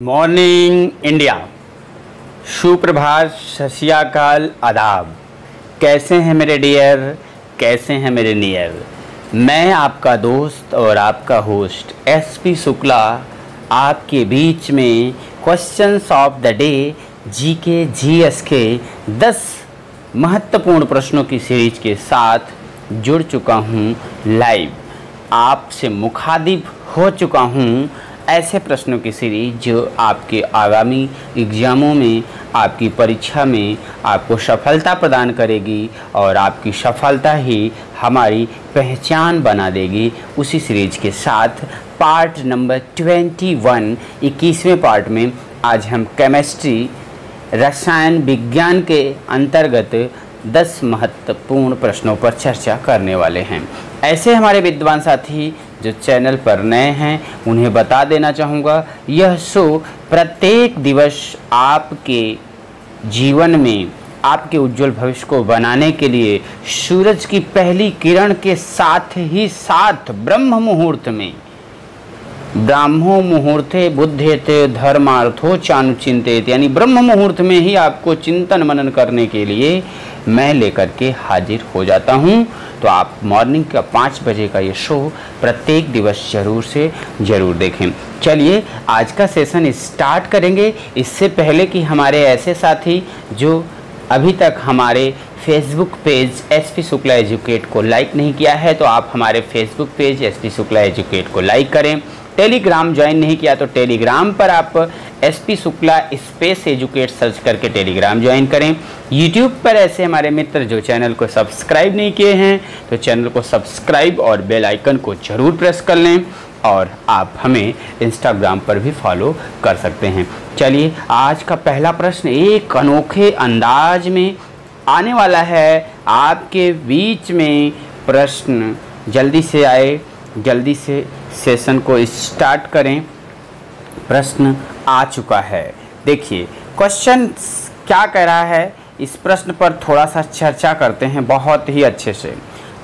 Morning India. सुप्रभात सशियाकाल आदाब। कैसे हैं मेरे डियर? कैसे हैं मेरे नियर? मैं आपका दोस्त और आपका होस्ट, एस पी शुक्ला, आपके बीच में questions of the day G K G S के दस महत्वपूर्ण प्रश्नों की सीरीज़ के साथ जुड़ चुका हूँ लाइव आपसे मुखादिब हो चुका हूँ ऐसे प्रश्नों की सीरीज़ जो आपके आगामी एग्ज़ामों में, आपकी परीक्षा में आपको सफलता प्रदान करेगी और आपकी सफलता ही हमारी पहचान बना देगी। उसी सीरीज़ के साथ पार्ट नंबर ट्वेंटी वन इक्कीसवें पार्ट में आज हम केमिस्ट्री रसायन विज्ञान के अंतर्गत दस महत्वपूर्ण प्रश्नों पर चर्चा करने वाले हैं। ऐसे हमारे विद्वान साथी जो चैनल पर नए हैं, उन्हें बता देना चाहूँगा। यह शो प्रत्येक दिवस आपके जीवन में, आपके उज्जवल भविष्य को बनाने के लिए, सूरज की पहली किरण के साथ ही साथ ब्रह्म मुहूर्त में ब्राह्मो मुहूर्ते बुद्धेते धर्मार्थो चानुचिंतित यानी ब्रह्म मुहूर्त में ही आपको चिंतन मनन करने के लिए मैं लेकर के हाजिर हो जाता हूँ। तो आप मॉर्निंग का पाँच बजे का ये शो प्रत्येक दिवस ज़रूर से ज़रूर देखें। चलिए, आज का सेशन स्टार्ट करेंगे। इससे पहले कि हमारे ऐसे साथी जो अभी तक हमारे Facebook page S P Shukla educate को लाइक नहीं किया है तो आप हमारे Facebook page S P Shukla educate को लाइक करें। टेलीग्राम ज्वाइन नहीं किया तो टेलीग्राम पर आप S P Shukla space educate search करके टेलीग्राम ज्वाइन करें। यूट्यूब पर ऐसे हमारे मित्र जो चैनल को सब्सक्राइब नहीं किए हैं तो चैनल को सब्सक्राइब और बेल आइकन को ज़रूर प्रेस कर लें और आप हमें इंस्टाग्राम पर भी फॉलो कर सकते हैं। चलिए, आज का पहला प्रश्न एक अनोखे अंदाज में आने वाला है। आपके बीच में प्रश्न जल्दी से आए, जल्दी से सेशन को स्टार्ट करें। प्रश्न आ चुका है। देखिए क्वेश्चन क्या कह रहा है? इस प्रश्न पर थोड़ा सा चर्चा करते हैं बहुत ही अच्छे से।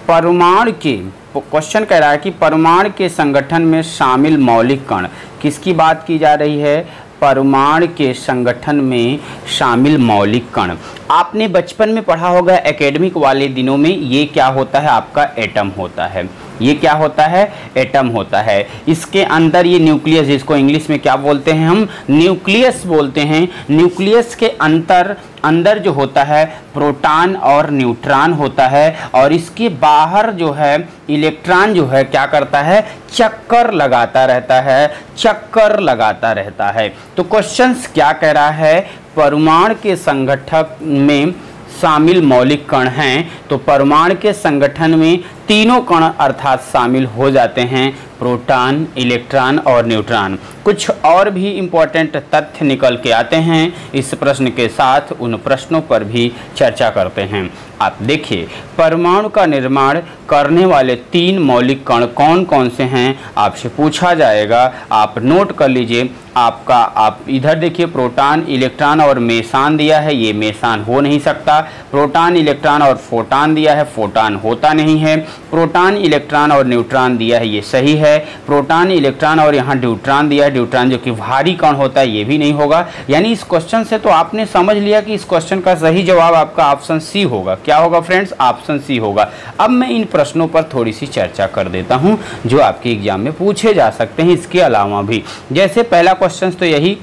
परमाणु के क्वेश्चन कह रहा है कि परमाणु के संगठन में शामिल मौलिक कण। किसकी बात की जा रही है? परमाणु के संगठन में शामिल मौलिक कण। आपने बचपन में पढ़ा होगा एकेडमिक वाले दिनों में ये क्या होता है? आपका एटम होता है। ये क्या होता है? एटम होता है। इसके अंदर ये न्यूक्लियस जिसको इंग्लिश में क्या बोलते हैं हम? न्यूक्लियस बोलते हैं। न्यूक्लियस के अंतर अंदर जो होता है, प्रोटॉन और न्यूट्रॉन होता है और इसके बाहर जो है, इलेक्ट्रॉन जो है, क्या करता है? चक्कर लगाता रहता है, चक्कर लगाता रहता है। तो क्वेश्चंस क्या कह रहा है? परमाणु के संगठक में शामिल मौलिक कण हैं। तो परमाणु के संगठन में तीनों कण अर्थात शामिल हो जाते हैं, प्रोटॉन, इलेक्ट्रॉन और न्यूट्रॉन। कुछ और भी इम्पोर्टेंट तथ्य निकल के आते हैं, इस प्रश्न के साथ उन प्रश्नों पर भी चर्चा करते हैं। आप देखिए, परमाणु का निर्माण करने वाले तीन मौलिक कण कौन कौन से हैं, आपसे पूछा जाएगा। आप नोट कर लीजिए, आपका, आप इधर देखिए, प्रोटॉन, इलेक्ट्रॉन और मेसान दिया है, ये मेसान हो नहीं सकता। प्रोटॉन, इलेक्ट्रॉन और फोटान दिया है, फोटान होता नहीं है। प्रोटॉन, इलेक्ट्रॉन और न्यूट्रॉन दिया है, ये सही है। प्रोटॉन, इलेक्ट्रॉन और यहाँ ड्यूट्रॉन दिया है। ड्यूट्रॉन जो कि भारी कण होता है, ये भी नहीं होगा। यानी इस क्वेश्चन से तो आपने समझ लिया कि इस क्वेश्चन का सही जवाब आपका ऑप्शन सी होगा। क्या होगा फ्रेंड्स ऑप्शन सी होगा। अब मैं इन प्रश्नों पर थोड़ी सी चर्चा कर देता हूँ, जो आपके एग्ज़ाम में पूछे जा सकते हैं। इसके अलावा भी, जैसे पहला क्वेश्चन तो यही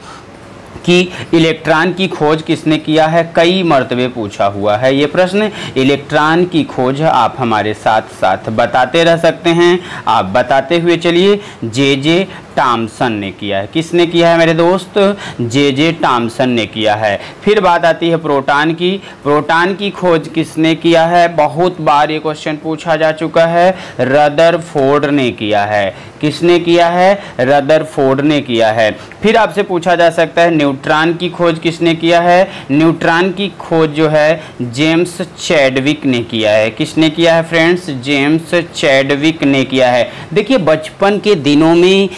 कि इलेक्ट्रॉन की खोज किसने किया है? कई मरतबे पूछा हुआ है ये प्रश्न। इलेक्ट्रॉन की खोज आप हमारे साथ साथ बताते रह सकते हैं। आप बताते हुए चलिए, जे जे टामसन ने किया है। किसने किया है मेरे दोस्त? जे जे टामसन ने किया है। फिर बात आती है प्रोटॉन की। प्रोटॉन की खोज किसने किया है? बहुत बार ये क्वेश्चन पूछा जा चुका है। रदर फोर्ड ने किया है। किसने किया है? रदर फोर्ड ने किया है। फिर आपसे पूछा जा सकता है, न्यूट्रॉन की खोज किसने किया है? न्यूट्रॉन की खोज जो है, जेम्स चैडविक ने किया है। किसने किया है फ्रेंड्स? जेम्स चैडविक ने किया है। देखिए, बचपन के दिनों में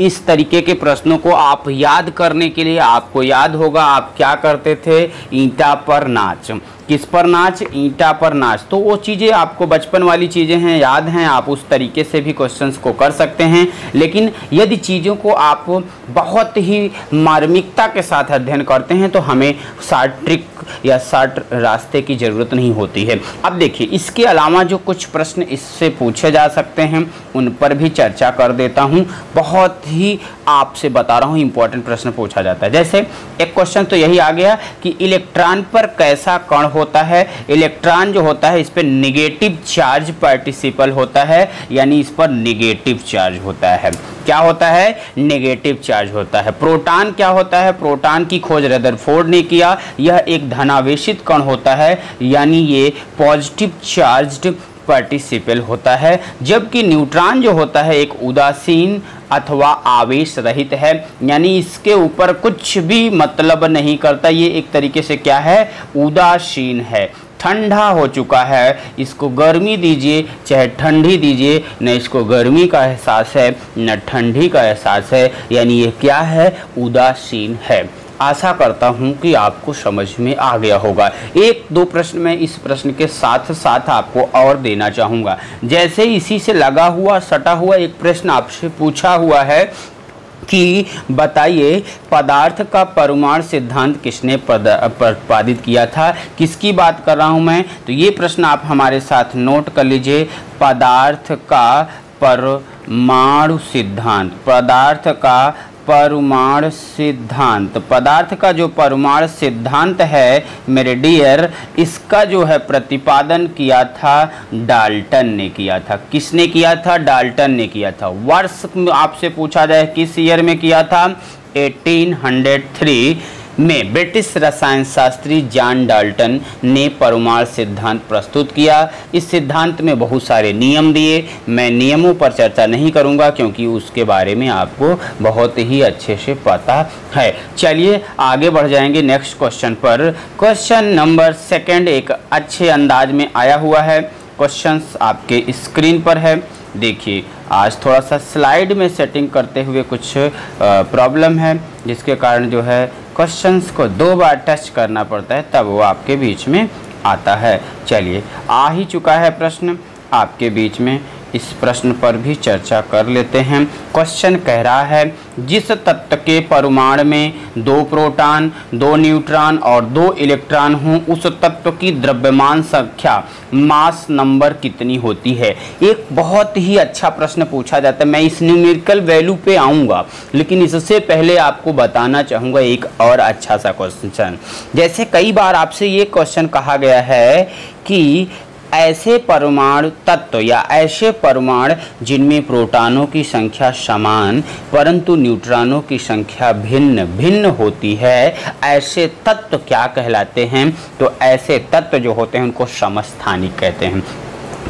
इस तरीके के प्रश्नों को आप याद करने के लिए आपको याद होगा, आप क्या करते थे? ईंटा पर नाच। किस पर नाच, ईंटा पर नाच। तो वो चीज़ें आपको बचपन वाली चीज़ें हैं, याद हैं, आप उस तरीके से भी क्वेश्चंस को कर सकते हैं। लेकिन यदि चीज़ों को आप बहुत ही मार्मिकता के साथ अध्ययन करते हैं तो हमें शार्ट ट्रिक या शार्ट रास्ते की ज़रूरत नहीं होती है। अब देखिए, इसके अलावा जो कुछ प्रश्न इससे पूछे जा सकते हैं, उन पर भी चर्चा कर देता हूँ। बहुत ही आपसे बता रहा हूँ इंपॉर्टेंट प्रश्न पूछा जाता है। जैसे, एक क्वेश्चन तो यही आ गया कि इलेक्ट्रॉन पर कैसा कण होता है इलेक्ट्रॉन जो होता है, इस पर निगेटिव चार्ज पार्टिसिपल होता है, यानी इस पर निगेटिव चार्ज होता है। क्या होता है? नेगेटिव चार्ज होता है। प्रोटॉन क्या होता है? प्रोटॉन की खोज रदरफोर्ड ने किया। यह एक धनावेशित कण होता है, यानी ये पॉजिटिव चार्ज्ड पार्टिसिपल होता है, जबकि न्यूट्रॉन जो होता है, एक उदासीन अथवा आवेश रहित है। यानी इसके ऊपर कुछ भी मतलब नहीं करता। ये एक तरीके से क्या है? उदासीन है। ठंडा हो चुका है। इसको गर्मी दीजिए, चाहे ठंडी दीजिए, न इसको गर्मी का एहसास है, न ठंडी का एहसास है। यानी ये क्या है? उदासीन है। आशा करता हूँ कि आपको समझ में आ गया होगा। एक दो प्रश्न मैं इस प्रश्न के साथ साथ आपको और देना चाहूँगा। जैसे इसी से लगा हुआ, सटा हुआ एक प्रश्न आपसे पूछा हुआ है कि बताइए, पदार्थ का परमाणु सिद्धांत किसने प्रतिपादित किया था? किसकी बात कर रहा हूँ मैं? तो ये प्रश्न आप हमारे साथ नोट कर लीजिए। पदार्थ का परमाणु सिद्धांत, पदार्थ का परमाणु सिद्धांत। पदार्थ का जो परमाणु सिद्धांत है, मेरे डियर इसका जो है प्रतिपादन किया था डाल्टन ने किया था। किसने किया था? डाल्टन ने किया था। वर्ष आपसे पूछा जाए, किस ईयर में किया था? 1803 में ब्रिटिश रसायन शास्त्री जॉन डाल्टन ने परमाणु सिद्धांत प्रस्तुत किया। इस सिद्धांत में बहुत सारे नियम दिए। मैं नियमों पर चर्चा नहीं करूँगा क्योंकि उसके बारे में आपको बहुत ही अच्छे से पता है। चलिए आगे बढ़ जाएँगे नेक्स्ट क्वेश्चन पर। क्वेश्चन नंबर सेकंड एक अच्छे अंदाज में आया हुआ है। क्वेश्चंस आपके स्क्रीन पर है। देखिए, आज थोड़ा सा स्लाइड में सेटिंग करते हुए कुछ प्रॉब्लम है, जिसके कारण जो है क्वेश्चंस को दो बार टच करना पड़ता है, तब वो आपके बीच में आता है। चलिए, आ ही चुका है प्रश्न। आपके बीच में इस प्रश्न पर भी चर्चा कर लेते हैं। क्वेश्चन कह रहा है, जिस तत्व के परमाणु में दो प्रोटॉन, दो न्यूट्रॉन और दो इलेक्ट्रॉन हों, उस तत्व की द्रव्यमान संख्या, मास नंबर कितनी होती है? एक बहुत ही अच्छा प्रश्न पूछा जाता है। मैं इस न्यूमेरिकल वैल्यू पे आऊँगा, लेकिन इससे पहले आपको बताना चाहूँगा एक और अच्छा सा क्वेश्चन जैसे कई बार आपसे ये क्वेश्चन कहा गया है कि ऐसे परमाणु तत्व या ऐसे परमाणु जिनमें प्रोटॉनों की संख्या समान, परंतु न्यूट्रॉनों की संख्या भिन्न भिन्न होती है, ऐसे तत्व क्या कहलाते हैं? तो ऐसे तत्व जो होते हैं, उनको समस्थानिक कहते हैं।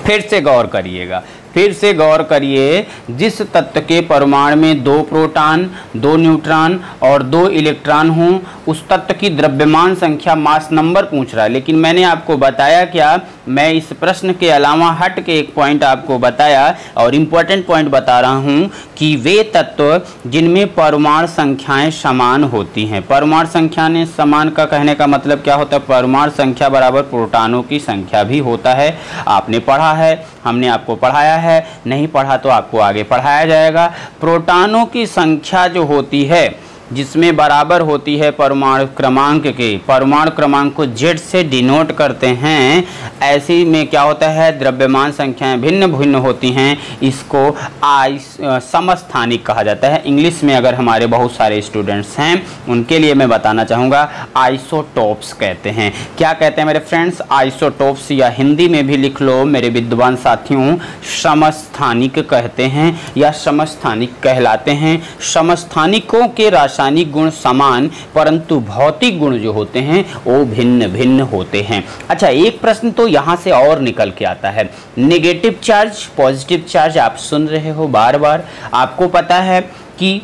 फिर से गौर करिएगा। फिर से गौर करिए, जिस तत्व के परमाणु में दो प्रोटॉन, दो न्यूट्रॉन और दो इलेक्ट्रॉन हों उस तत्व की द्रव्यमान संख्या मास नंबर पूछ रहा है। लेकिन मैंने आपको बताया क्या? मैं इस प्रश्न के अलावा हट के एक पॉइंट आपको बताया और इम्पोर्टेंट पॉइंट बता रहा हूँ कि वे तत्व जिनमें परमाणु संख्याएँ समान होती हैं। परमाणु संख्या ने समान का कहने का मतलब क्या होता है? परमाणु संख्या बराबर प्रोटानों की संख्या भी होता है। आपने पढ़ा है, हमने आपको पढ़ाया है, नहीं पढ़ा तो आपको आगे पढ़ाया जाएगा। प्रोटानों की संख्या जो होती है जिसमें बराबर होती है परमाणु क्रमांक के। परमाणु क्रमांक को जेड से डिनोट करते हैं। ऐसी में क्या होता है? द्रव्यमान संख्याएँ भिन्न भिन्न होती हैं। इसको आई समस्थानिक कहा जाता है। इंग्लिश में अगर हमारे बहुत सारे स्टूडेंट्स हैं, उनके लिए मैं बताना चाहूँगा, आइसोटोप्स कहते हैं। क्या कहते हैं मेरे फ्रेंड्स? आइसोटोप्स या हिंदी में भी लिख लो, मेरे विद्वान साथियों। समस्थानिक कहते हैं या समस्थानिक कहलाते हैं। समस्थानिकों के राशि रासायनिक गुण समान, परंतु भौतिक गुण जो होते हैं, वो भिन्न भिन्न होते हैं। अच्छा एक प्रश्न तो यहाँ से और निकल के आता है। निगेटिव चार्ज पॉजिटिव चार्ज आप सुन रहे हो बार बार आपको पता है कि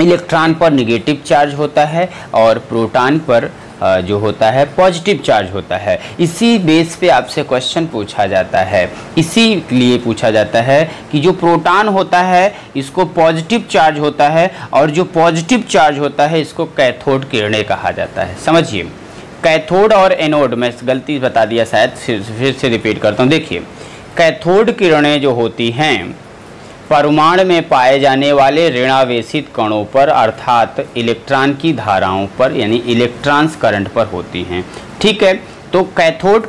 इलेक्ट्रॉन पर निगेटिव चार्ज होता है और प्रोटॉन पर जो होता है पॉजिटिव चार्ज होता है। इसी बेस पे आपसे क्वेश्चन पूछा जाता है। इसी लिए पूछा जाता है कि जो प्रोटॉन होता है, इसको पॉजिटिव चार्ज होता है और जो पॉजिटिव चार्ज होता है, इसको कैथोड किरणें कहा जाता है। समझिए, कैथोड और एनोड, मैं गलती बता दिया शायद, फिर से रिपीट करता हूँ। देखिए, कैथोड किरणें जो होती हैं परमाणु में पाए जाने वाले ऋणावेशित कणों पर, अर्थात इलेक्ट्रॉन की धाराओं पर, यानी इलेक्ट्रॉन्स करंट पर होती हैं। ठीक है तो कैथोड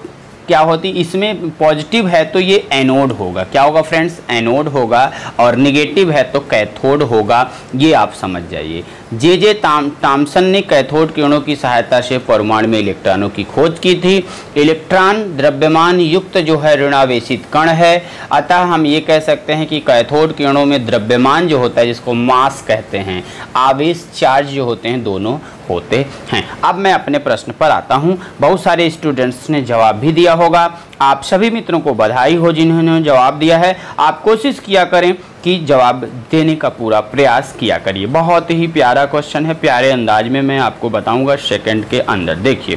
क्या होती, इसमें पॉजिटिव है तो ये एनोड होगा। क्या होगा फ्रेंड्स, एनोड होगा और निगेटिव है तो कैथोड होगा, ये आप समझ जाइए। जे जे ताम टामसन ने कैथोड किरणों की सहायता से परमाणु में इलेक्ट्रॉनों की खोज की थी। इलेक्ट्रॉन द्रव्यमान युक्त जो है, ऋणावेशित कण है। अतः हम ये कह सकते हैं कि कैथोड किरणों में द्रव्यमान जो होता है, जिसको मास कहते हैं, आवेश चार्ज जो होते हैं, दोनों होते हैं। अब मैं अपने प्रश्न पर आता हूँ। बहुत सारे स्टूडेंट्स ने जवाब भी दिया होगा। आप सभी मित्रों को बधाई हो जिन्होंने जवाब दिया है। आप कोशिश किया करें कि जवाब देने का पूरा प्रयास किया करिए। बहुत ही प्यारा क्वेश्चन है, प्यारे अंदाज में मैं आपको बताऊँगा सेकंड के अंदर। देखिए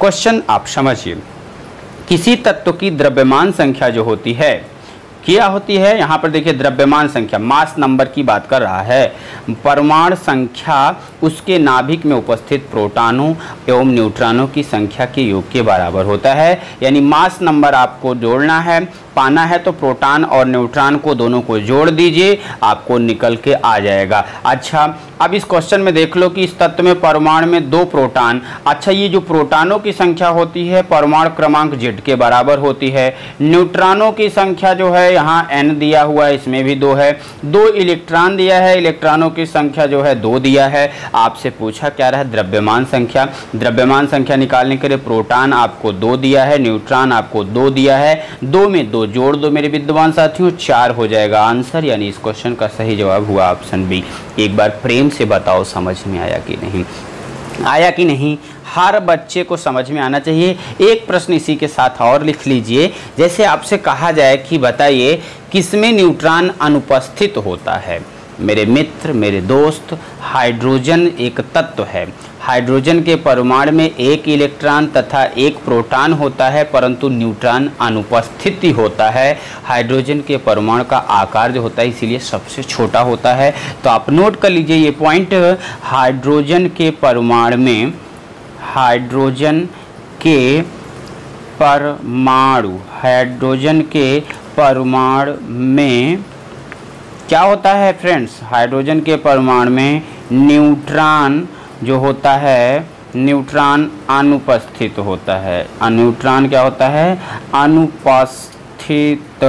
क्वेश्चन आप समझिए। किसी तत्व की द्रव्यमान संख्या जो होती है क्या होती है। यहाँ पर देखिए, द्रव्यमान संख्या, मास नंबर की बात कर रहा है। परमाणु संख्या, उसके नाभिक में उपस्थित प्रोटानों एवं न्यूट्रॉनों की संख्या के योग के बराबर होता है। यानी मास नंबर आपको जोड़ना है, पाना है तो प्रोटॉन और न्यूट्रॉन को दोनों को जोड़ दीजिए, आपको निकल के आ जाएगा। अच्छा अब इस क्वेश्चन में देख लो कि इस तत्व में परमाणु में दो प्रोटॉन। अच्छा ये जो प्रोटॉनों की संख्या होती है, परमाणु क्रमांक जेड के बराबर होती है। न्यूट्रॉनों की संख्या जो है यहाँ एन दिया हुआ है, इसमें भी दो है। दो इलेक्ट्रॉन दिया है, इलेक्ट्रॉनों की संख्या जो है दो दिया है। आपसे पूछा क्या रहा द्रव्यमान संख्या। द्रव्यमान संख्या निकालने के लिए प्रोटॉन आपको दो दिया है, न्यूट्रॉन आपको दो दिया है। दो में दो जोड़ दो मेरे विद्वान साथियों, चार हो जाएगा आंसर, यानी इस क्वेश्चन का सही जवाब हुआ ऑप्शन बी एक बार प्रेम से बताओ, समझ में आया कि नहीं? आया कि नहीं? हर बच्चे को समझ में आना चाहिए। एक प्रश्न इसी के साथ और लिख लीजिए। जैसे आपसे कहा जाए कि बताइए, किसमें न्यूट्रॉन अनुपस्थित होता है? मेरे मित्र, मेरे दोस्त, हाइड्रोजन एक तत्व है। हाइड्रोजन के परमाणु में एक इलेक्ट्रॉन तथा एक प्रोटॉन होता है, परंतु न्यूट्रॉन अनुपस्थित ही होता है। हाइड्रोजन के परमाणु का आकार जो होता है, इसीलिए सबसे छोटा होता है। तो आप नोट कर लीजिए ये पॉइंट। हाइड्रोजन के परमाणु में हाइड्रोजन के परमाणु, हाइड्रोजन के परमाणु में क्या होता है फ्रेंड्स हाइड्रोजन के परमाणु में न्यूट्रॉन जो होता है, न्यूट्रॉन अनुपस्थित होता है। न्यूट्रॉन क्या होता है? अनुपस्थित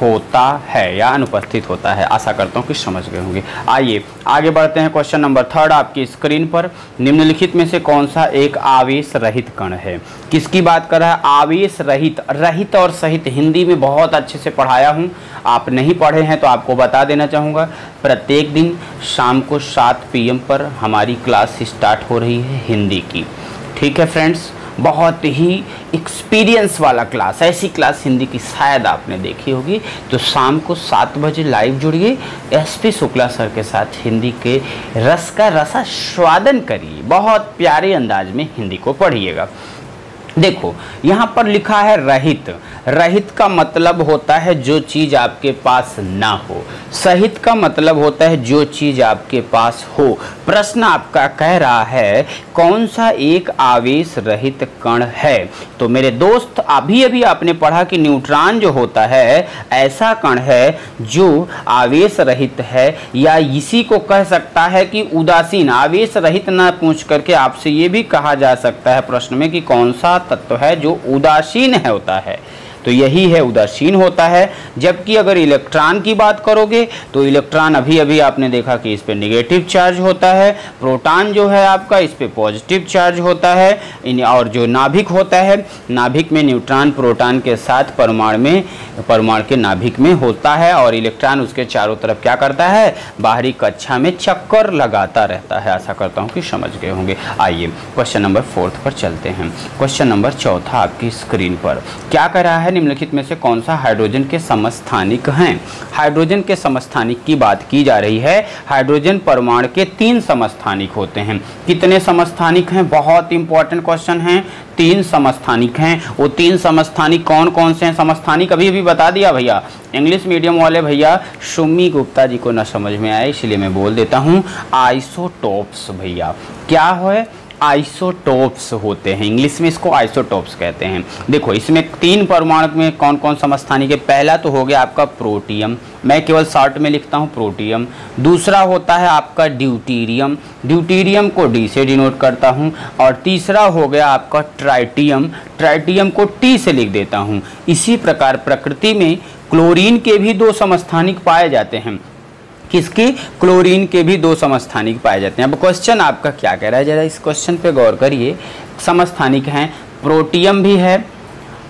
होता है या अनुपस्थित होता है? आशा करता हूँ कि समझ गए होंगे। आइए, आगे बढ़ते हैं क्वेश्चन नंबर थर्ड आपकी स्क्रीन पर। निम्नलिखित में से कौन सा एक आवेश रहित कण है? किसकी बात कर रहा है? आवेश रहित रहित और सहित। हिंदी में बहुत अच्छे से पढ़ाया हूँ। आप नहीं पढ़े हैं तो आपको बता देना चाहूँगा। प्रत्येक दिन शाम को सात पी पर हमारी क्लास स्टार्ट हो रही है हिंदी की। ठीक है फ्रेंड्स बहुत ही एक्सपीरियंस वाला क्लास ऐसी क्लास हिंदी की शायद आपने देखी होगी। तो शाम को सात बजे लाइव जुड़िए एस पी शुक्ला सर के साथ हिंदी के रस का रसा स्वादन करिए। बहुत प्यारे अंदाज में हिंदी को पढ़िएगा। देखो, यहाँ पर लिखा है रहित। रहित का मतलब होता है जो चीज़ आपके पास ना हो। सहित का मतलब होता है जो चीज़ आपके पास हो। प्रश्न आपका कह रहा है, कौन सा एक आवेश रहित कण है? तो मेरे दोस्त, अभी अभी आपने पढ़ा कि न्यूट्रॉन जो होता है, ऐसा कण है जो आवेश रहित है, या इसी को कह सकता है कि उदासीन। आवेश रहित ना पूछ करके आपसे ये भी कहा जा सकता है प्रश्न में कि कौन सा तत्व है जो उदासीन है होता है। तो यही है उदासीन होता है। जबकि अगर इलेक्ट्रॉन की बात करोगे तो इलेक्ट्रॉन अभी अभी आपने देखा कि इस पर निगेटिव चार्ज होता है प्रोटॉन जो है आपका इस पर पॉजिटिव चार्ज होता है और जो नाभिक होता है, नाभिक में न्यूट्रॉन प्रोटॉन के साथ परमाणु में, परमाणु के नाभिक में होता है और इलेक्ट्रॉन उसके चारों तरफ़ क्या करता है, बाहरी कक्षा में चक्कर लगाता रहता है। ऐसा करता हूँ कि समझ गए होंगे। आइए क्वेश्चन नंबर फोर्थ पर चलते हैं। क्वेश्चन नंबर चौथा आपकी स्क्रीन पर। क्या कर रहा है? है, निम्नलिखित में से कौन सा हाइड्रोजन के समस्थानिक हैं? हाइड्रोजन के समस्थानिक की बात की जा रही है। हाइड्रोजन परमाणु के तीन समस्थानिक होते हैं। कितने समस्थानिक हैं? बहुत इंपॉर्टेंट क्वेश्चन है। तीन समस्थानिक हैं। वो तीन समस्थानिक कौन कौन से हैं? समस्थानिक अभी अभी बता दिया भैया। इंग्लिश मीडियम वाले भैया सुमी गुप्ता जी को ना समझ में आए, इसलिए मैं बोल देता हूँ। आइसोटोप्स भैया। क्या है? आइसोटोप्स होते हैं। इंग्लिश में इसको आइसोटोप्स कहते हैं। देखो, इसमें तीन परमाणु में कौन कौन समस्थानिक है पहला तो हो गया आपका प्रोटियम। मैं केवल शॉर्ट में लिखता हूँ प्रोटियम। दूसरा होता है आपका ड्यूटीरियम। ड्यूटीरियम को डी से डिनोट करता हूँ और तीसरा हो गया आपका ट्राइटियम। ट्राइटियम को टी से लिख देता हूँ। इसी प्रकार प्रकृति में क्लोरीन के भी दो समस्थानिक पाए जाते हैं। किसकी? क्लोरीन के भी दो समस्थानिक पाए जाते हैं। अब क्वेश्चन आपका क्या कह रहा है? जरा इस क्वेश्चन पे गौर करिए। समस्थानिक हैं, प्रोटियम भी है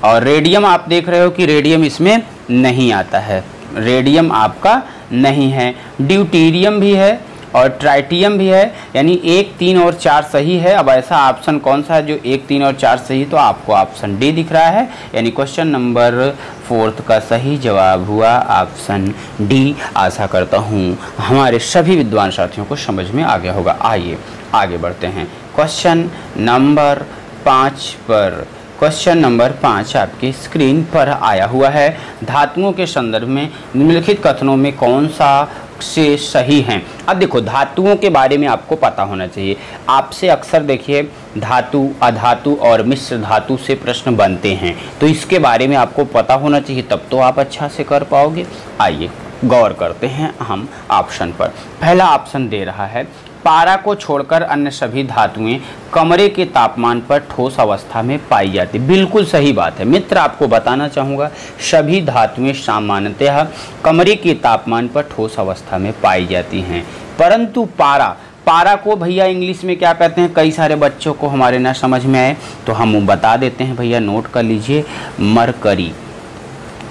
और रेडियम, आप देख रहे हो कि रेडियम इसमें नहीं आता है। रेडियम आपका नहीं है। ड्यूटीरियम भी है और ट्राइटियम भी है, यानी एक, तीन और चार सही है। अब ऐसा ऑप्शन कौन सा है जो एक, तीन और चार सही तो आपको ऑप्शन डी दिख रहा है, यानी क्वेश्चन नंबर फोर्थ का सही जवाब हुआ ऑप्शन डी आशा करता हूँ हमारे सभी विद्वान साथियों को समझ में आ गया होगा। आइए, आगे बढ़ते हैं। क्वेश्चन नंबर पाँच पर क्वेश्चन नंबर पाँच आपकी स्क्रीन पर आया हुआ है। धातुओं के संदर्भ में निम्नलिखित कथनों में कौन सा से सही हैं। अब देखो, धातुओं के बारे में आपको पता होना चाहिए। आपसे अक्सर देखिए, धातु, अधातु और मिश्र धातु से प्रश्न बनते हैं। तो इसके बारे में आपको पता होना चाहिए, तब तो आप अच्छा से कर पाओगे। आइए, गौर करते हैं हम ऑप्शन पर। पहला ऑप्शन दे रहा है पारा को छोड़कर अन्य सभी धातुएँ कमरे के तापमान पर ठोस अवस्था में पाई जाती बिल्कुल सही बात है। मित्र, आपको बताना चाहूँगा, सभी धातुएँ सामान्यतः कमरे के तापमान पर ठोस अवस्था में पाई जाती हैं। परंतु पारा पारा को भैया इंग्लिश में क्या कहते हैं? कई सारे बच्चों को हमारे ना समझ में आए तो हम बता देते हैं। भैया, नोट कर लीजिए, मरकरी।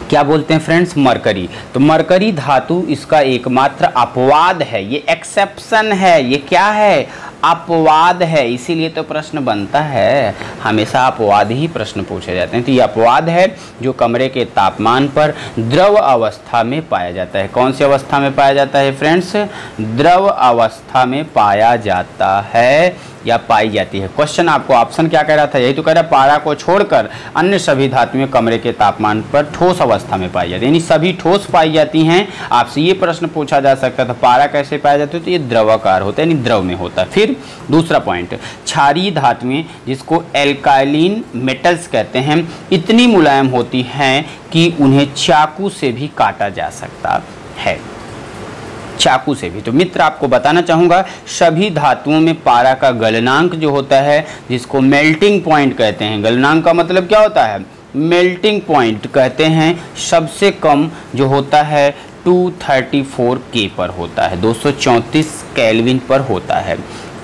क्या बोलते हैं फ्रेंड्स मरकरी। तो मरकरी धातु इसका एकमात्र अपवाद है। ये एक्सेप्शन है। ये क्या है? अपवाद है। इसीलिए तो प्रश्न बनता है। हमेशा अपवाद ही प्रश्न पूछे जाते हैं। तो ये अपवाद है जो कमरे के तापमान पर द्रव अवस्था में पाया जाता है। कौन सी अवस्था में पाया जाता है फ्रेंड्स द्रव अवस्था में पाया जाता है। या पाई जाती है। क्वेश्चन आपको ऑप्शन क्या कह रहा था? यही तो कह रहा है, पारा को छोड़कर अन्य सभी धातुएँ कमरे के तापमान पर ठोस अवस्था में पाई जाती है। यानी सभी ठोस पाई जाती हैं। आपसे ये प्रश्न पूछा जा सकता था, पारा कैसे पाया जाता है? तो ये द्रवाकार होता है, यानी द्रव में होता है। फिर दूसरा पॉइंट क्षारीय धातुएँ जिसको एल्काइलिन मेटल्स कहते हैं, इतनी मुलायम होती हैं कि उन्हें चाकू से भी काटा जा सकता है। चाकू से भी। तो मित्र, आपको बताना चाहूँगा, सभी धातुओं में पारा का गलनांक जो होता है, जिसको मेल्टिंग पॉइंट कहते हैं। गलनांक का मतलब क्या होता है? मेल्टिंग पॉइंट कहते हैं, सबसे कम जो होता है 234 के पर होता है 234 केल्विन पर होता है।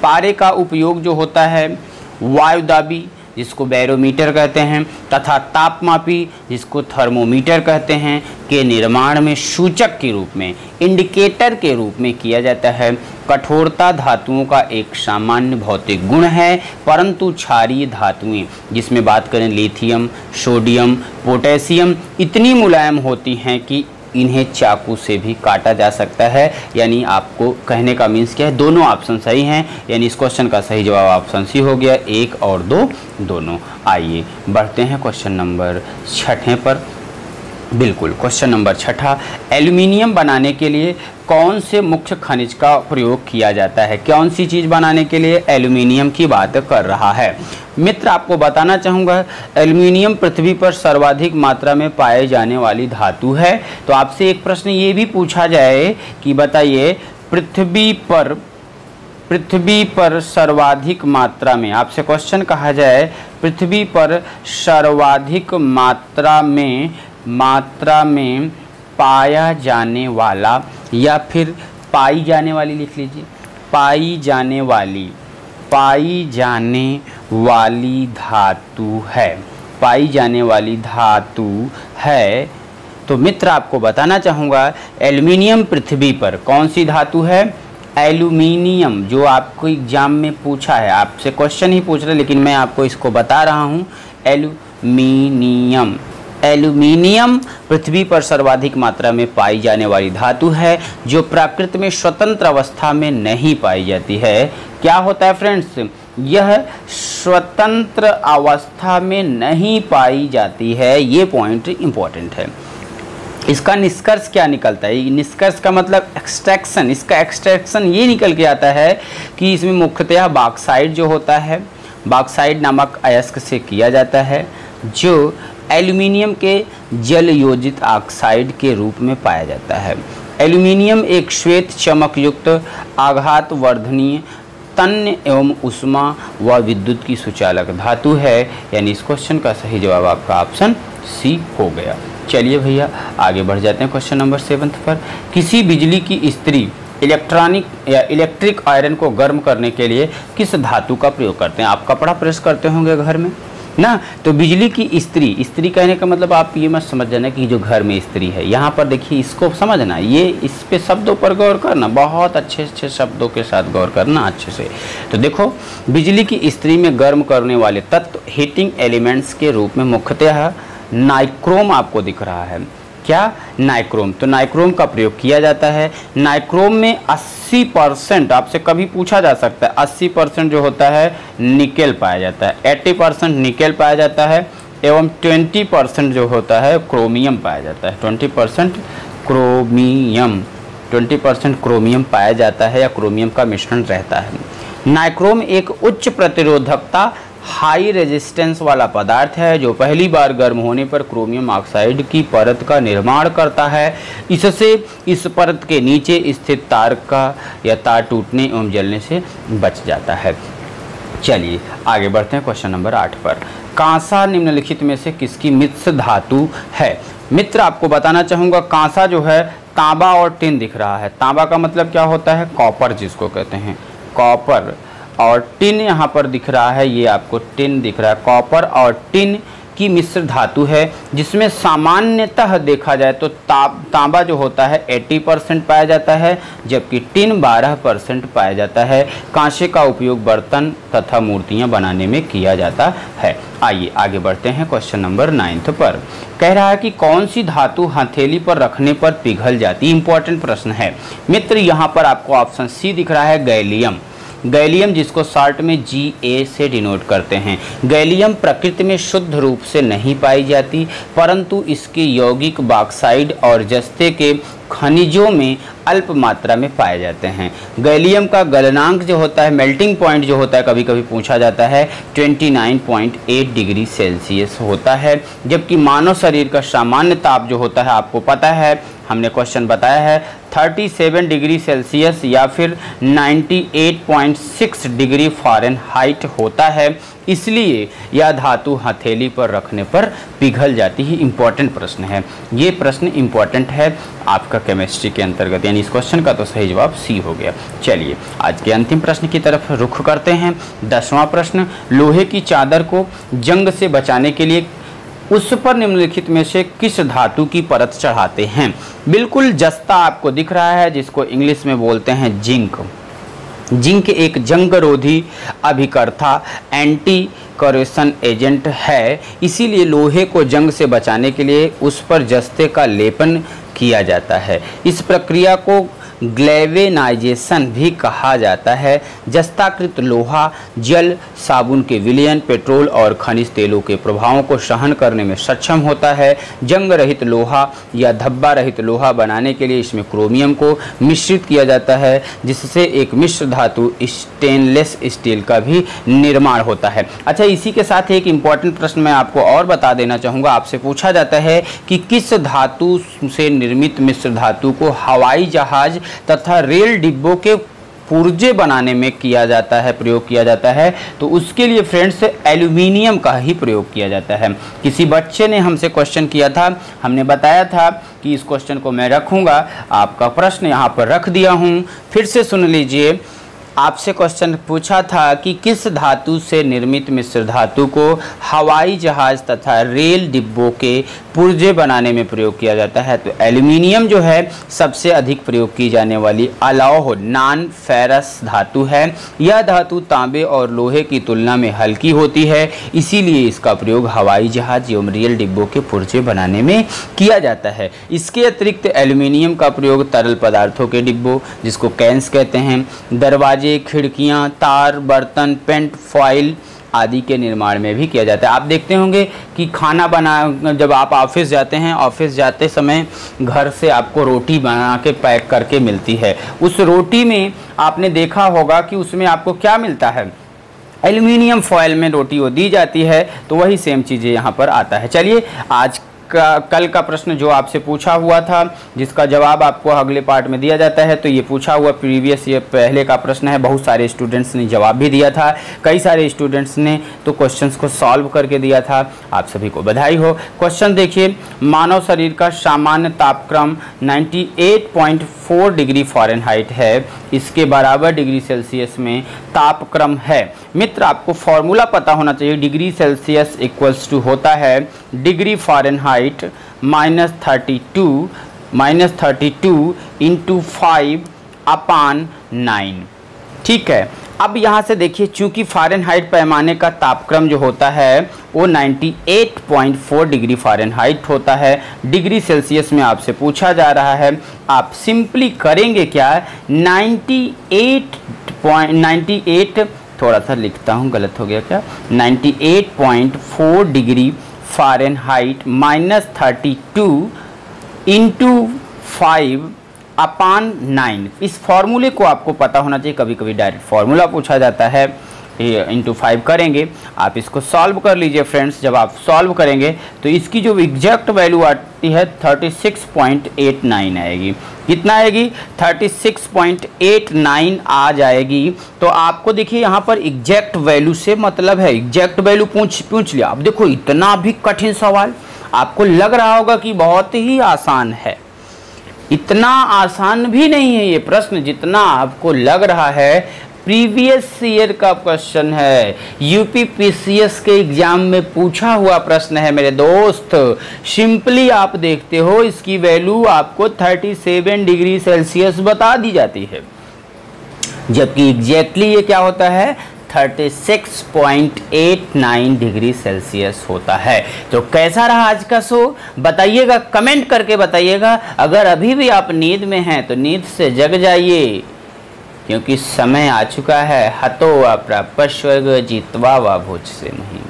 पारे का उपयोग जो होता है, वायुदाबी जिसको बैरोमीटर कहते हैं, तथा तापमापी जिसको थर्मोमीटर कहते हैं, के निर्माण में सूचक के रूप में, इंडिकेटर के रूप में किया जाता है। कठोरता धातुओं का एक सामान्य भौतिक गुण है, परंतु क्षारीय धातुएँ, जिसमें बात करें लिथियम सोडियम पोटेशियम इतनी मुलायम होती हैं कि इन्हें चाकू से भी काटा जा सकता है। यानी आपको कहने का मीन्स क्या है? दोनों ऑप्शन सही हैं। यानी इस क्वेश्चन का सही जवाब ऑप्शन सी हो गया। एक और दो, दोनों। आइए, बढ़ते हैं क्वेश्चन नंबर छठे पर। बिल्कुल। क्वेश्चन नंबर छठा एल्यूमिनियम बनाने के लिए कौन से मुख्य खनिज का प्रयोग किया जाता है? कौन सी चीज़ बनाने के लिए एल्यूमिनियम की बात कर रहा है? मित्र, आपको बताना चाहूँगा एल्यूमिनियम पृथ्वी पर सर्वाधिक मात्रा में पाए जाने वाली धातु है। तो आपसे एक प्रश्न ये भी पूछा जाए कि बताइए, पृथ्वी पर पृथ्वी पर सर्वाधिक मात्रा में, आपसे क्वेश्चन कहा जाए, पृथ्वी पर सर्वाधिक मात्रा में मात्रा में पाया जाने वाला या फिर पाई जाने वाली लिख लीजिए। पाई जाने वाली, पाई जाने वाली धातु है। पाई जाने वाली धातु है। तो मित्र, आपको बताना चाहूँगा, एल्युमिनियम पृथ्वी पर कौन सी धातु है? एल्यूमिनियम, जो आपको एग्ज़ाम में पूछा है। आपसे क्वेश्चन ही पूछ रहे, लेकिन मैं आपको इसको बता रहा हूँ। एल्यूमिनियम। एल्यूमिनियम पृथ्वी पर सर्वाधिक मात्रा में पाई जाने वाली धातु है, जो प्राकृत में स्वतंत्र अवस्था में नहीं पाई जाती है। क्या होता है फ्रेंड्स? यह स्वतंत्र अवस्था में नहीं पाई जाती है। ये पॉइंट इंपॉर्टेंट है। इसका निष्कर्ष क्या निकलता है? निष्कर्ष का मतलब एक्सट्रैक्शन इसका एक्सट्रैक्शन ये निकल के आता है कि इसमें मुख्यतः बाक्साइड जो होता है बाक्साइड नामक अयस्क से किया जाता है, जो एल्यूमिनियम के जल योजित ऑक्साइड के रूप में पाया जाता है। एल्यूमिनियम एक श्वेत चमक युक्त आघात वर्धनीय तन्य एवं उष्मा व विद्युत की सुचालक धातु है। यानी इस क्वेश्चन का सही जवाब आपका ऑप्शन सी हो गया। चलिए भैया, आगे बढ़ जाते हैं क्वेश्चन नंबर सेवन्थ पर। किसी बिजली की स्त्री इलेक्ट्रॉनिक या इलेक्ट्रिक आयरन को गर्म करने के लिए किस धातु का प्रयोग करते हैं? आप कपड़ा प्रेस करते होंगे घर में। ना? तो बिजली की स्त्री स्त्री कहने का मतलब आप ये मत समझ जाना कि जो घर में स्त्री है, यहाँ पर देखिए इसको समझना, ये इस पे शब्दों पर गौर करना, बहुत अच्छे अच्छे शब्दों के साथ गौर करना अच्छे से। तो देखो, बिजली की स्त्री में गर्म करने वाले तत्व हीटिंग एलिमेंट्स के रूप में मुख्यतः नाइक्रोम आपको दिख रहा है। क्या? नाइक्रोम तो नाइक्रोम का प्रयोग किया जाता है। नाइक्रोम में 80 परसेंट आपसे कभी पूछा जा सकता है। 80 परसेंट जो होता है, निकेल पाया जाता है। 80 परसेंट निकेल पाया जाता है एवं 20 परसेंट जो होता है क्रोमियम पाया जाता है। 20 परसेंट क्रोमियम 20 परसेंट क्रोमियम पाया जाता है या क्रोमियम का मिश्रण रहता है। नाइक्रोम एक उच्च प्रतिरोधकता हाई रेजिस्टेंस वाला पदार्थ है जो पहली बार गर्म होने पर क्रोमियम ऑक्साइड की परत का निर्माण करता है। इससे इस परत के नीचे स्थित तार का या तार टूटने एवं जलने से बच जाता है। चलिए, आगे बढ़ते हैं क्वेश्चन नंबर आठ पर। कांसा निम्नलिखित में से किसकी मित्र धातु है? मित्र, आपको बताना चाहूँगा, कांसा जो है, तांबा और टिन दिख रहा है। तांबा का मतलब क्या होता है? कॉपर जिसको कहते हैं। कॉपर और टिन यहाँ पर दिख रहा है, ये आपको टिन दिख रहा है। कॉपर और टिन की मिश्र धातु है, जिसमें सामान्यतः देखा जाए तो तांबा जो होता है 80 परसेंट पाया जाता है, जबकि टिन 12 परसेंट पाया जाता है। कांसे का उपयोग बर्तन तथा मूर्तियाँ बनाने में किया जाता है। आइए, आगे बढ़ते हैं क्वेश्चन नंबर नाइन्थ पर। कह रहा है कि कौन सी धातु हथेली पर रखने पर पिघल जाती? इंपॉर्टेंट प्रश्न है। मित्र, यहाँ पर आपको ऑप्शन सी दिख रहा है, गैलियम। गैलियम जिसको शार्ट में जी ए से डिनोट करते हैं। गैलियम प्रकृति में शुद्ध रूप से नहीं पाई जाती, परंतु इसके यौगिक बाक्साइड और जस्ते के खनिजों में अल्प मात्रा में पाए जाते हैं। गैलियम का गलनांक जो होता है मेल्टिंग पॉइंट जो होता है कभी कभी पूछा जाता है 29.8 डिग्री सेल्सियस होता है, जबकि मानव शरीर का सामान्य ताप जो होता है, आपको पता है हमने क्वेश्चन बताया है 37 डिग्री सेल्सियस या फिर 98.6 डिग्री फॉरन हाइट होता है, इसलिए यह धातु हथेली पर रखने पर पिघल जाती है इंपॉर्टेंट प्रश्न है। ये प्रश्न इंपॉर्टेंट है आपका केमिस्ट्री के अंतर्गत, यानी इस क्वेश्चन का तो सही जवाब सी हो गया। चलिए, आज के अंतिम प्रश्न की तरफ़ रुख करते हैं। दसवां प्रश्न, लोहे की चादर को जंग से बचाने के लिए उस पर निम्नलिखित में से किस धातु की परत चढ़ाते हैं? बिल्कुल जस्ता आपको दिख रहा है, जिसको इंग्लिश में बोलते हैं जिंक। जिंक एक जंगरोधी अभिकर्ता एंटी करेशन एजेंट है। इसीलिए लोहे को जंग से बचाने के लिए उस पर जस्ते का लेपन किया जाता है। इस प्रक्रिया को ग्लेवेनाइजेशन भी कहा जाता है। जस्ताकृत लोहा, जल, साबुन के विलयन, पेट्रोल और खनिज तेलों के प्रभावों को सहन करने में सक्षम होता है। जंग रहित लोहा या धब्बा रहित लोहा बनाने के लिए इसमें क्रोमियम को मिश्रित किया जाता है, जिससे एक मिश्र धातु स्टेनलेस स्टील का भी निर्माण होता है। अच्छा इसी के साथ एक इंपॉर्टेंट प्रश्न मैं आपको और बता देना चाहूँगा। आपसे पूछा जाता है कि किस धातु से निर्मित मिश्र धातु को हवाई जहाज़ तथा रेल डिब्बों के पुर्जे बनाने में किया जाता है, प्रयोग किया जाता है। तो उसके लिए फ्रेंड्स, एल्यूमिनियम का ही प्रयोग किया जाता है। किसी बच्चे ने हमसे क्वेश्चन किया था, हमने बताया था कि इस क्वेश्चन को मैं रखूँगा, आपका प्रश्न यहाँ पर रख दिया हूँ। फिर से सुन लीजिए, आपसे क्वेश्चन पूछा था कि किस धातु से निर्मित मिश्र धातु को हवाई जहाज़ तथा रेल डिब्बों के पुर्जे बनाने में प्रयोग किया जाता है तो एल्यूमिनियम जो है, सबसे अधिक प्रयोग की जाने वाली अलाव नान फेरस धातु है। यह धातु तांबे और लोहे की तुलना में हल्की होती है, इसीलिए इसका प्रयोग हवाई जहाज़ एवं रेल डिब्बों के पुर्जे बनाने में किया जाता है। इसके अतिरिक्त एल्यूमिनियम का प्रयोग तरल पदार्थों के डिब्बों, जिसको कैंस कहते हैं, दरवाजे, खिड़कियाँ, तार, बर्तन, पेंट, फॉइल आदि के निर्माण में भी किया जाता है। आप देखते होंगे कि खाना बना, जब आप ऑफ़िस जाते हैं, ऑफ़िस जाते समय घर से आपको रोटी बना के पैक करके मिलती है। उस रोटी में आपने देखा होगा कि उसमें आपको क्या मिलता है? एल्यूमिनियम फॉयल में रोटी वो दी जाती है तो वही सेम चीज़ें यहाँ पर आता है। चलिए, आज का कल का प्रश्न जो आपसे पूछा हुआ था, जिसका जवाब आपको अगले पार्ट में दिया जाता है तो ये पूछा हुआ प्रीवियस ये पहले का प्रश्न है। बहुत सारे स्टूडेंट्स ने जवाब भी दिया था। कई सारे स्टूडेंट्स ने तो क्वेश्चंस को सॉल्व करके दिया था। आप सभी को बधाई हो। क्वेश्चन देखिए, मानव शरीर का सामान्य तापक्रम 98.4 डिग्री फॉरेनहाइट है। इसके बराबर डिग्री सेल्सियस में तापक्रम है। मित्र, आपको फॉर्मूला पता होना चाहिए, डिग्री सेल्सियस इक्वल्स टू होता है। Degree Fahrenheit minus thirty two, minus thirty two into five upon nine ठीक है? अब यहाँ से देखिए, चूँकि फारेनहाइट पैमाने का तापक्रम जो होता है, वो 98.4 डिग्री फारेनहाइट होता है। डिग्री सेल्सियस में आपसे पूछा जा रहा है, आप सिंपली करेंगे क्या? 98.98 थोड़ा सा लिखता हूँ, गलत हो गया क्या? 98.4 degree Fahrenheit minus thirty two into five upon nine. इस फॉर्मूले को आपको पता होना चाहिए कभी कभी डायरेक्ट फार्मूला पूछा जाता है। इंटू फाइव करेंगे। आप इसको सॉल्व कर लीजिए फ्रेंड्स जब आप सॉल्व करेंगे तो इसकी जो एग्जैक्ट वैल्यू आती है thirty six point eight nine आएगी। कितना आएगी? Thirty six point eight nine आ जाएगी। तो आपको देखिए, यहाँ पर एग्जैक्ट वैल्यू से मतलब है एग्जैक्ट वैल्यू पूछ पूछ लिया। अब देखो, इतना भी कठिन सवाल। आपको लग रहा होगा कि बहुत ही आसान है। इतना आसान भी नहीं है ये प्रश्न जितना आपको लग रहा है। प्रीवियस ईयर का क्वेश्चन है। यूपी पीसीएस के एग्ज़ाम में पूछा हुआ प्रश्न है मेरे दोस्त। सिंपली आप देखते हो, इसकी वैल्यू आपको 37 डिग्री सेल्सियस बता दी जाती है। जबकि एग्जैक्टली ये क्या होता है? 36.89 डिग्री सेल्सियस होता है। तो कैसा रहा आज का शो? बताइएगा, कमेंट करके बताइएगा। अगर अभी भी आप नींद में हैं तो नींद से जग जाइए, क्योंकि समय आ चुका है। हतो व जीतवा व भोज से नहीं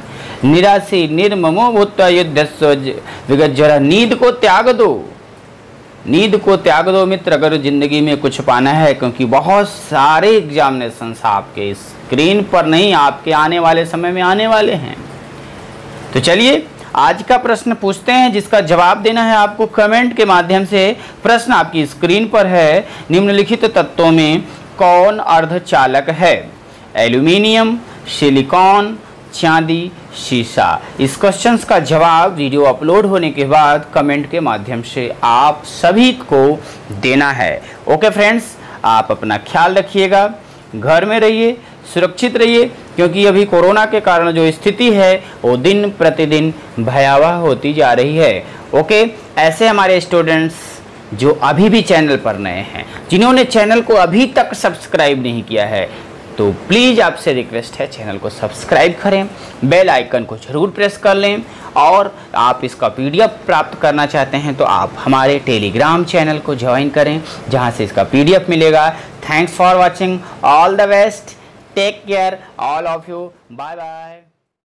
निराशी, निर्ममो भूत युद्ध विगत जरा नींद को त्याग दो। नींद को त्याग दो मित्र, अगर ज़िंदगी में कुछ पाना है, क्योंकि बहुत सारे एग्जामिनेशन आपके स्क्रीन पर नहीं, आपके आने वाले समय में आने वाले हैं। तो चलिए, आज का प्रश्न पूछते हैं, जिसका जवाब देना है आपको कमेंट के माध्यम से। प्रश्न आपकी स्क्रीन पर है, निम्नलिखित तत्वों में कौन अर्धचालक है? एल्यूमिनियम, सिलिकॉन चांदी शीशा। इस क्वेश्चन का जवाब वीडियो अपलोड होने के बाद कमेंट के माध्यम से आप सभी को देना है। ओके फ्रेंड्स आप अपना ख्याल रखिएगा, घर में रहिए, सुरक्षित रहिए, क्योंकि अभी कोरोना के कारण जो स्थिति है, वो दिन प्रतिदिन भयावह होती जा रही है। ओके ऐसे हमारे स्टूडेंट्स जो अभी भी चैनल पर नए हैं, जिन्होंने चैनल को अभी तक सब्सक्राइब नहीं किया है तो प्लीज़ आपसे रिक्वेस्ट है चैनल को सब्सक्राइब करें बेल आइकन को ज़रूर प्रेस कर लें और आप इसका पीडीएफ प्राप्त करना चाहते हैं तो आप हमारे टेलीग्राम चैनल को ज्वाइन करें, जहाँ से इसका पीडीएफ मिलेगा। Thanks for watching all the best take care all of you bye bye